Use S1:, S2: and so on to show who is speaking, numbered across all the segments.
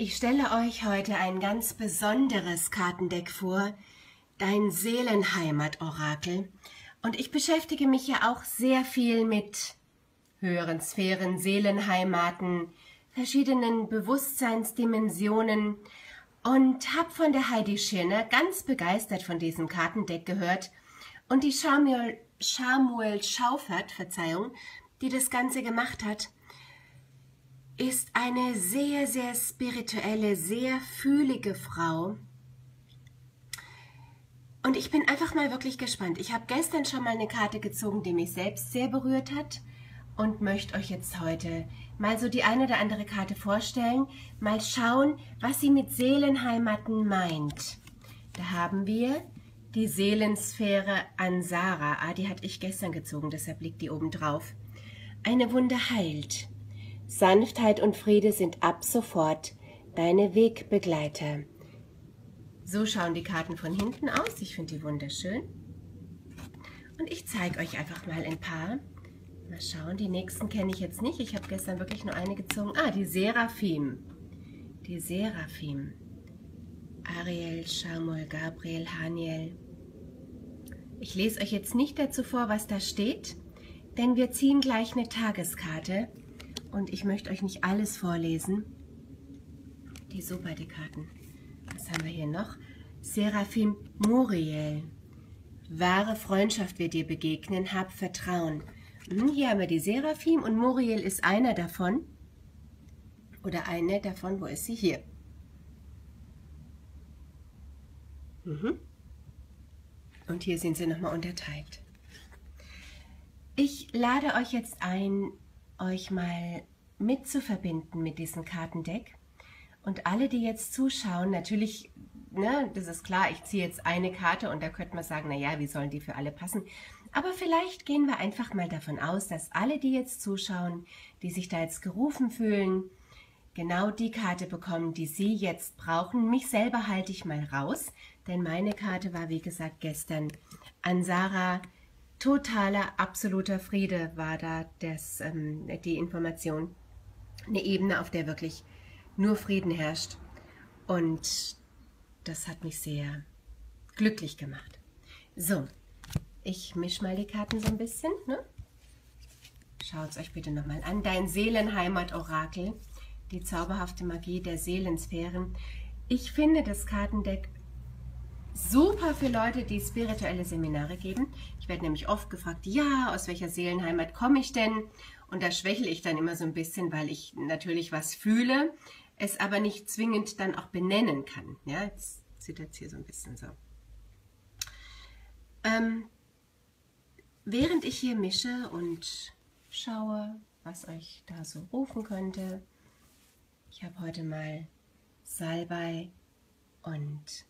S1: Ich stelle euch heute ein ganz besonderes Kartendeck vor, dein Seelenheimat-Orakel. Und ich beschäftige mich ja auch sehr viel mit höheren Sphären, Seelenheimaten, verschiedenen Bewusstseinsdimensionen und habe von der Heidi Schirner ganz begeistert von diesem Kartendeck gehört und die Samuel, Samuel Schaufert, Verzeihung, die das Ganze gemacht hat, ist eine sehr, sehr spirituelle, sehr fühlige Frau. Und ich bin einfach mal wirklich gespannt. Ich habe gestern schon mal eine Karte gezogen, die mich selbst sehr berührt hat und möchte euch jetzt heute mal so die eine oder andere Karte vorstellen, mal schauen, was sie mit Seelenheimaten meint. Da haben wir die Seelensphäre Ansara. Ah, die hatte ich gestern gezogen, deshalb liegt die oben drauf. Eine Wunde heilt. Sanftheit und Friede sind ab sofort deine Wegbegleiter. So schauen die Karten von hinten aus. Ich finde die wunderschön. Und ich zeige euch einfach mal ein paar. Mal schauen, die nächsten kenne ich jetzt nicht. Ich habe gestern wirklich nur eine gezogen. Ah, die Seraphim. Die Seraphim. Ariel, Samuel, Gabriel, Haniel. Ich lese euch jetzt nicht dazu vor, was da steht, denn wir ziehen gleich eine Tageskarte und ich möchte euch nicht alles vorlesen. Die super, die Karten. Was haben wir hier noch? Seraphim Muriel. Wahre Freundschaft wird dir begegnen, hab Vertrauen. Hm, hier haben wir die Seraphim und Muriel ist einer davon. Oder eine davon, wo ist sie? Hier. Mhm. Und hier sind sie nochmal unterteilt. Ich lade euch jetzt ein, euch mal mit zu verbinden mit diesem Kartendeck. Und alle, die jetzt zuschauen, natürlich, ne, das ist klar, ich ziehe jetzt eine Karte und da könnte man sagen, naja, wie sollen die für alle passen? Aber vielleicht gehen wir einfach mal davon aus, dass alle, die jetzt zuschauen, die sich da jetzt gerufen fühlen, genau die Karte bekommen, die sie jetzt brauchen. Mich selber halte ich mal raus, denn meine Karte war, wie gesagt, gestern an Sarah totaler, absoluter Friede war da das, ähm, die Information. Eine Ebene, auf der wirklich nur Frieden herrscht. Und das hat mich sehr glücklich gemacht. So, ich mische mal die Karten so ein bisschen. Ne? Schaut es euch bitte nochmal an. Dein Seelenheimat-Orakel, die zauberhafte Magie der Seelensphären. Ich finde das Kartendeck super für Leute, die spirituelle Seminare geben. Ich werde nämlich oft gefragt, ja, aus welcher Seelenheimat komme ich denn? Und da schwächle ich dann immer so ein bisschen, weil ich natürlich was fühle, es aber nicht zwingend dann auch benennen kann. Ja, jetzt zittert hier so ein bisschen so. Ähm, während ich hier mische und schaue, was euch da so rufen könnte, ich habe heute mal Salbei und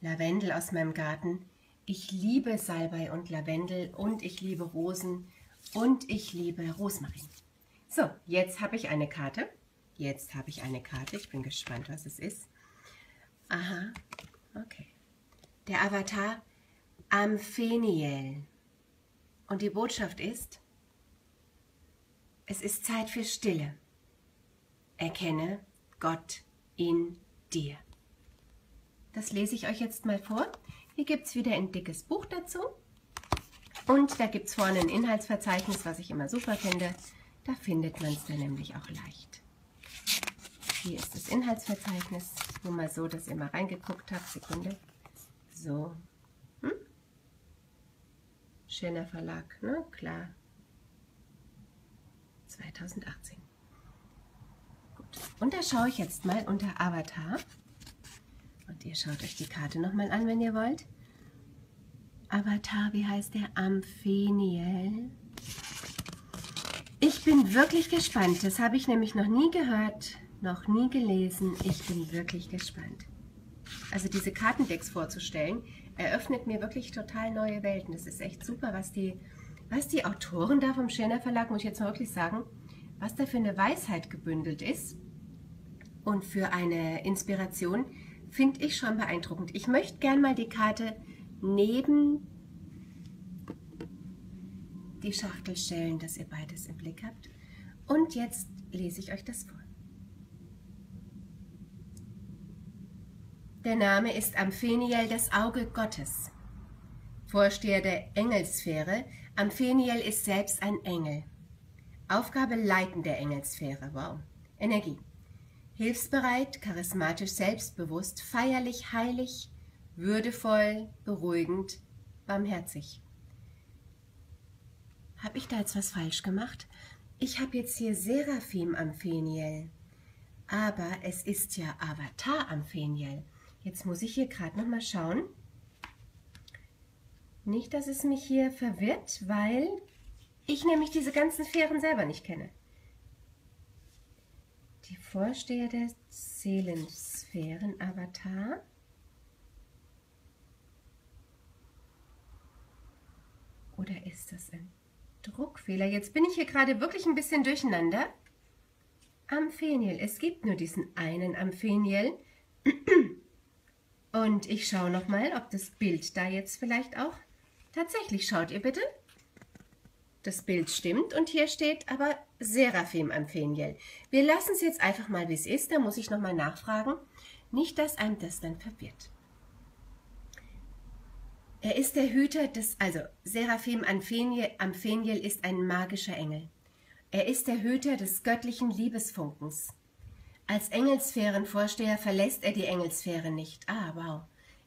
S1: Lavendel aus meinem Garten. Ich liebe Salbei und Lavendel und ich liebe Rosen und ich liebe Rosmarin. So, jetzt habe ich eine Karte. Jetzt habe ich eine Karte. Ich bin gespannt, was es ist. Aha, okay. Der Avatar Ampheniel. Und die Botschaft ist, es ist Zeit für Stille. Erkenne Gott in dir. Das lese ich euch jetzt mal vor. Hier gibt es wieder ein dickes Buch dazu. Und da gibt es vorne ein Inhaltsverzeichnis, was ich immer super finde. Da findet man es dann nämlich auch leicht. Hier ist das Inhaltsverzeichnis. Nur mal so, dass ihr mal reingeguckt habt. Sekunde. So. Hm? Schöner Verlag, ne? Klar. 2018. Gut. Und da schaue ich jetzt mal unter Avatar. Und ihr schaut euch die Karte nochmal an, wenn ihr wollt. Avatar, wie heißt der? Ampheniel. Ich bin wirklich gespannt. Das habe ich nämlich noch nie gehört, noch nie gelesen. Ich bin wirklich gespannt. Also diese Kartendecks vorzustellen, eröffnet mir wirklich total neue Welten. Das ist echt super, was die, was die Autoren da vom Schirner Verlag, muss ich jetzt mal wirklich sagen, was da für eine Weisheit gebündelt ist und für eine Inspiration, finde ich schon beeindruckend. Ich möchte gerne mal die Karte neben die Schachtel stellen, dass ihr beides im Blick habt. Und jetzt lese ich euch das vor. Der Name ist Ampheniel, das Auge Gottes. Vorsteher der Engelsphäre, Ampheniel ist selbst ein Engel. Aufgabe Leiten der Engelsphäre, wow. Energie. Hilfsbereit, charismatisch, selbstbewusst, feierlich, heilig, würdevoll, beruhigend, barmherzig. Habe ich da jetzt was falsch gemacht? Ich habe jetzt hier Seraphim Ampheniel, aber es ist ja Avatar Ampheniel. Jetzt muss ich hier gerade noch mal schauen. Nicht, dass es mich hier verwirrt, weil ich nämlich diese ganzen Sphären selber nicht kenne. Die Vorsteher der Seelensphären-Avatar. Oder ist das ein Druckfehler? Jetzt bin ich hier gerade wirklich ein bisschen durcheinander. Ampheniel. Es gibt nur diesen einen Ampheniel. Und ich schaue nochmal, ob das Bild da jetzt vielleicht auch tatsächlich, schaut ihr bitte, das Bild stimmt und hier steht aber Seraphim Ampheniel. Wir lassen es jetzt einfach mal, wie es ist, da muss ich nochmal nachfragen. Nicht, dass einem das dann verwirrt. Er ist der Hüter des, also Seraphim Ampheniel ist ein magischer Engel. Er ist der Hüter des göttlichen Liebesfunkens. Als Engelsphärenvorsteher verlässt er die Engelsphäre nicht. Ah, wow.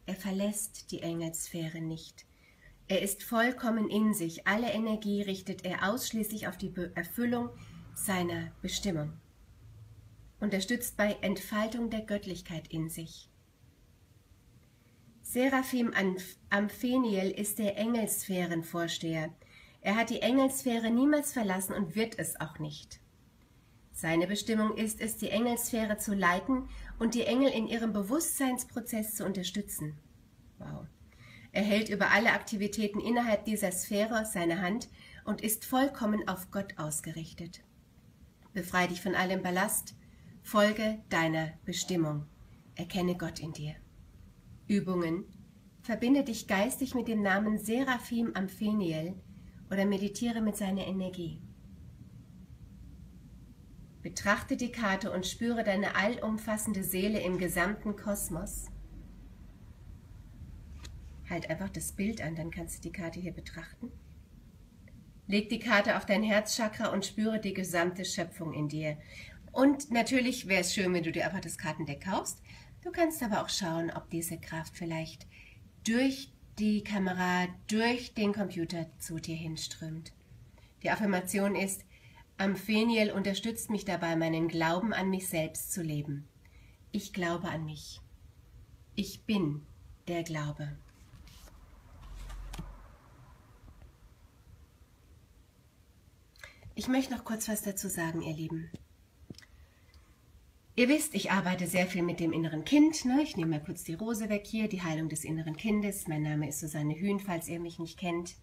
S1: Er verlässt die Engelsphäre nicht. Er ist vollkommen in sich. Alle Energie richtet er ausschließlich auf die Erfüllung seiner Bestimmung. Unterstützt bei Entfaltung der Göttlichkeit in sich. Seraphim Ampheniel ist der Engelsphärenvorsteher. Er hat die Engelsphäre niemals verlassen und wird es auch nicht. Seine Bestimmung ist es, die Engelsphäre zu leiten und die Engel in ihrem Bewusstseinsprozess zu unterstützen. Wow. Er hält über alle Aktivitäten innerhalb dieser Sphäre seine Hand und ist vollkommen auf Gott ausgerichtet. Befrei dich von allem Ballast, folge deiner Bestimmung, erkenne Gott in dir. Übungen. Verbinde dich geistig mit dem Namen Seraphim Ampheniel oder meditiere mit seiner Energie. Betrachte die Karte und spüre deine allumfassende Seele im gesamten Kosmos. Halt einfach das Bild an, dann kannst du die Karte hier betrachten. Leg die Karte auf dein Herzchakra und spüre die gesamte Schöpfung in dir. Und natürlich wäre es schön, wenn du dir einfach das Kartendeck kaufst. Du kannst aber auch schauen, ob diese Kraft vielleicht durch die Kamera, durch den Computer zu dir hinströmt. Die Affirmation ist, Ampheniel unterstützt mich dabei, meinen Glauben an mich selbst zu leben. Ich glaube an mich. Ich bin der Glaube. Ich möchte noch kurz was dazu sagen, ihr Lieben. Ihr wisst, ich arbeite sehr viel mit dem inneren Kind. Ne? Ich nehme mal kurz die Rose weg hier, die Heilung des inneren Kindes. Mein Name ist Susanne Hühn, falls ihr mich nicht kennt.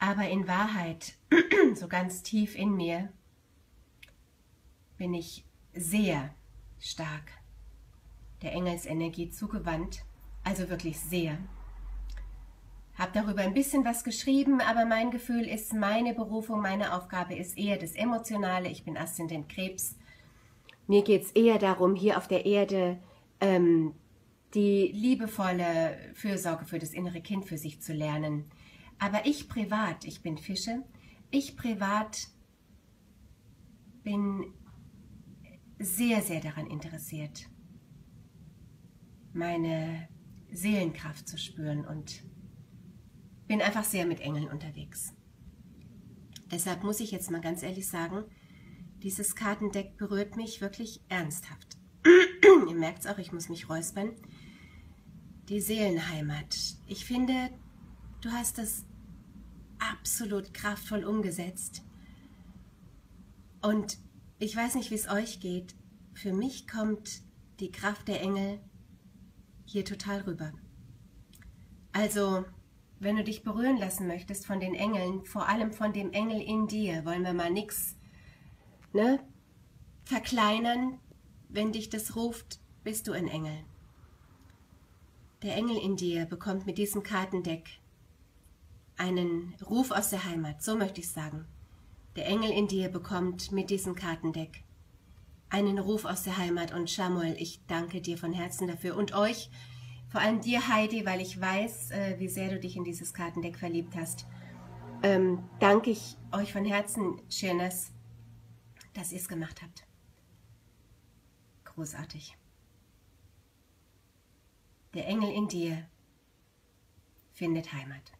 S1: Aber in Wahrheit, so ganz tief in mir, bin ich sehr stark der Engelsenergie zugewandt. Also wirklich sehr. Habe darüber ein bisschen was geschrieben, aber mein Gefühl ist, meine Berufung, meine Aufgabe ist eher das Emotionale. Ich bin Aszendent Krebs mir geht es eher darum, hier auf der Erde ähm, die liebevolle Fürsorge für das innere Kind für sich zu lernen. Aber ich privat, ich bin Fische, ich privat bin sehr, sehr daran interessiert, meine Seelenkraft zu spüren und bin einfach sehr mit Engeln unterwegs. Deshalb muss ich jetzt mal ganz ehrlich sagen, dieses Kartendeck berührt mich wirklich ernsthaft. Ihr merkt es auch, ich muss mich räuspern. Die Seelenheimat. Ich finde, du hast das absolut kraftvoll umgesetzt. Und ich weiß nicht, wie es euch geht. Für mich kommt die Kraft der Engel hier total rüber. Also, wenn du dich berühren lassen möchtest von den Engeln, vor allem von dem Engel in dir, wollen wir mal nichts ne, verkleinern, wenn dich das ruft, bist du ein Engel. Der Engel in dir bekommt mit diesem Kartendeck einen Ruf aus der Heimat, so möchte ich sagen. Der Engel in dir bekommt mit diesem Kartendeck einen Ruf aus der Heimat. Und Samuel, ich danke dir von Herzen dafür. Und euch, vor allem dir, Heidi, weil ich weiß, äh, wie sehr du dich in dieses Kartendeck verliebt hast, ähm, danke ich euch von Herzen, Schönes, dass ihr es gemacht habt. Großartig. Der Engel in dir findet Heimat.